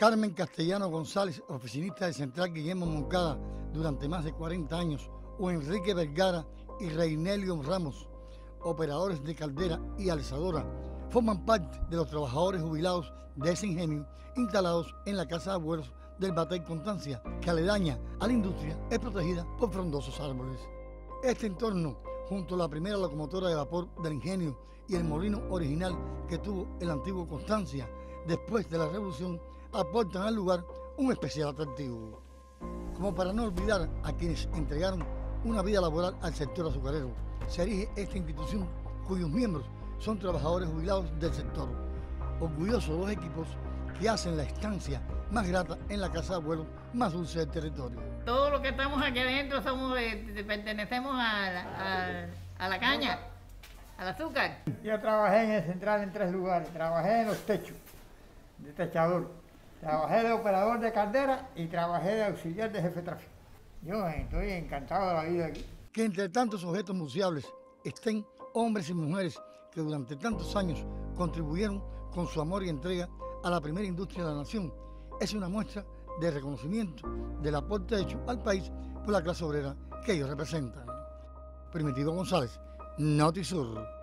Carmen Castellano González, oficinista de Central Guillermo Moncada durante más de 40 años, o Enrique Vergara y Reinelio Ramos, operadores de caldera y alzadora, forman parte de los trabajadores jubilados de ese ingenio instalados en la Casa de Abuelos del Batey Constancia, que aledaña a la industria es protegida por frondosos árboles. Este entorno, junto a la primera locomotora de vapor del ingenio y el molino original que tuvo el antiguo Constancia después de la revolución, aportan al lugar un especial atractivo. Como para no olvidar a quienes entregaron una vida laboral al sector azucarero, se erige esta institución cuyos miembros son trabajadores jubilados del sector, orgullosos los equipos que hacen la estancia más grata en la casa de abuelo más dulce del territorio. Todos los que estamos aquí adentro somos, eh, pertenecemos a la, a la caña, al azúcar. Yo trabajé en el central en tres lugares. Trabajé en los techos, de techador. Trabajé de operador de caldera y trabajé de auxiliar de jefe de tráfico. Yo estoy encantado de la vida aquí. Que entre tantos objetos museables estén hombres y mujeres que durante tantos años contribuyeron con su amor y entrega a la primera industria de la nación es una muestra de reconocimiento del aporte hecho al país por la clase obrera que ellos representan. Primitivo González, Notisur.